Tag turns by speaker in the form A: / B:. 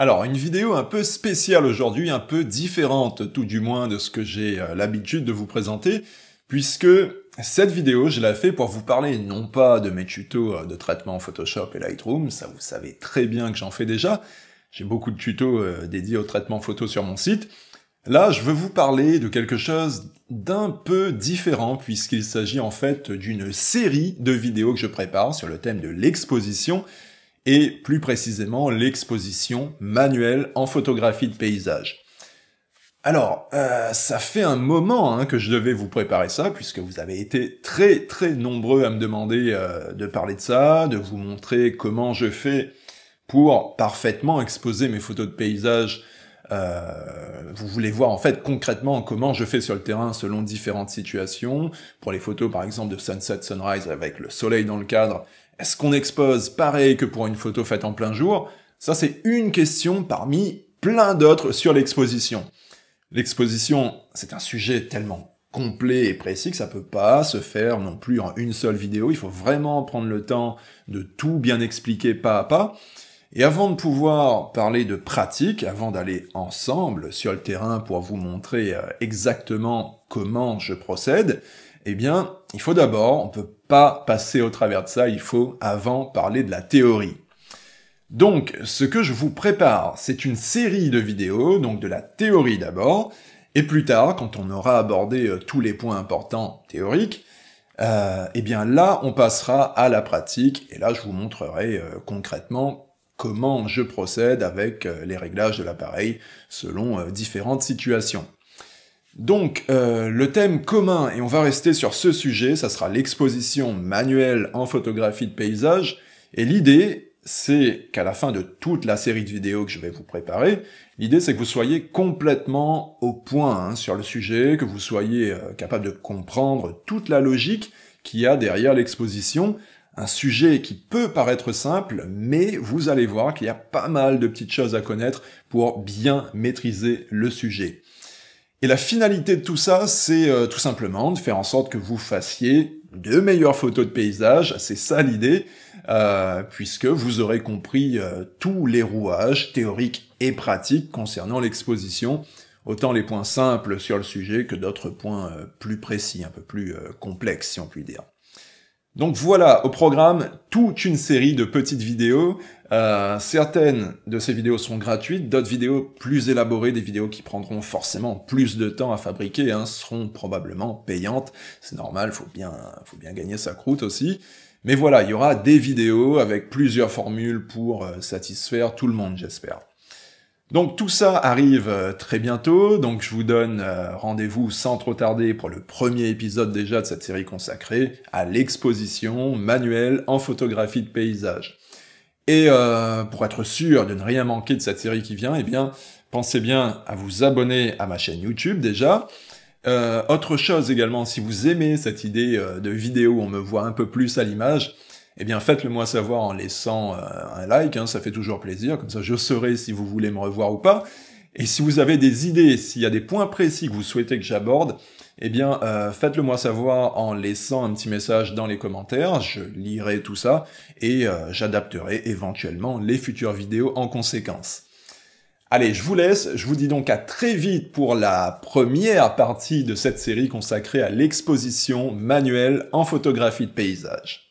A: Alors, une vidéo un peu spéciale aujourd'hui, un peu différente tout du moins de ce que j'ai euh, l'habitude de vous présenter, puisque cette vidéo, je l'ai fait pour vous parler non pas de mes tutos euh, de traitement Photoshop et Lightroom, ça vous savez très bien que j'en fais déjà, j'ai beaucoup de tutos euh, dédiés au traitement photo sur mon site, Là, je veux vous parler de quelque chose d'un peu différent puisqu'il s'agit en fait d'une série de vidéos que je prépare sur le thème de l'exposition et plus précisément l'exposition manuelle en photographie de paysage. Alors, euh, ça fait un moment hein, que je devais vous préparer ça, puisque vous avez été très très nombreux à me demander euh, de parler de ça, de vous montrer comment je fais pour parfaitement exposer mes photos de paysage. Euh, vous voulez voir en fait concrètement comment je fais sur le terrain selon différentes situations. Pour les photos par exemple de sunset, sunrise avec le soleil dans le cadre, est-ce qu'on expose pareil que pour une photo faite en plein jour? Ça, c'est une question parmi plein d'autres sur l'exposition. L'exposition, c'est un sujet tellement complet et précis que ça peut pas se faire non plus en une seule vidéo. Il faut vraiment prendre le temps de tout bien expliquer pas à pas. Et avant de pouvoir parler de pratique, avant d'aller ensemble sur le terrain pour vous montrer euh, exactement comment je procède, eh bien, il faut d'abord, on peut pas passer au travers de ça, il faut avant parler de la théorie. Donc, ce que je vous prépare, c'est une série de vidéos, donc de la théorie d'abord, et plus tard, quand on aura abordé euh, tous les points importants théoriques, euh, eh bien là, on passera à la pratique, et là, je vous montrerai concrètement comment je procède avec les réglages de l'appareil selon différentes situations. Donc, euh, le thème commun, et on va rester sur ce sujet, ça sera l'exposition manuelle en photographie de paysage, et l'idée, c'est qu'à la fin de toute la série de vidéos que je vais vous préparer, l'idée c'est que vous soyez complètement au point hein, sur le sujet, que vous soyez euh, capable de comprendre toute la logique qu'il y a derrière l'exposition, un sujet qui peut paraître simple, mais vous allez voir qu'il y a pas mal de petites choses à connaître pour bien maîtriser le sujet. Et la finalité de tout ça, c'est euh, tout simplement de faire en sorte que vous fassiez de meilleures photos de paysage, c'est ça l'idée, euh, puisque vous aurez compris euh, tous les rouages théoriques et pratiques concernant l'exposition, autant les points simples sur le sujet que d'autres points plus précis, un peu plus complexes si on peut dire. Donc voilà, au programme, toute une série de petites vidéos. Euh, certaines de ces vidéos sont gratuites, d'autres vidéos plus élaborées, des vidéos qui prendront forcément plus de temps à fabriquer, hein, seront probablement payantes. C'est normal, faut bien, faut bien gagner sa croûte aussi. Mais voilà, il y aura des vidéos avec plusieurs formules pour euh, satisfaire tout le monde, j'espère. Donc tout ça arrive euh, très bientôt, donc je vous donne euh, rendez-vous sans trop tarder pour le premier épisode déjà de cette série consacrée à l'exposition manuelle en photographie de paysage. Et euh, pour être sûr de ne rien manquer de cette série qui vient, eh bien, pensez bien à vous abonner à ma chaîne YouTube déjà. autre chose également, si vous aimez cette idée de vidéo où on me voit un peu plus à l'image, eh bien faites-le moi savoir en laissant euh, un like, hein, ça fait toujours plaisir, comme ça je saurai si vous voulez me revoir ou pas. Et si vous avez des idées, s'il y a des points précis que vous souhaitez que j'aborde, eh bien euh, faites-le moi savoir en laissant un petit message dans les commentaires, je lirai tout ça, et euh, j'adapterai éventuellement les futures vidéos en conséquence. Allez, je vous laisse, je vous dis donc à très vite pour la première partie de cette série consacrée à l'exposition manuelle en photographie de paysage.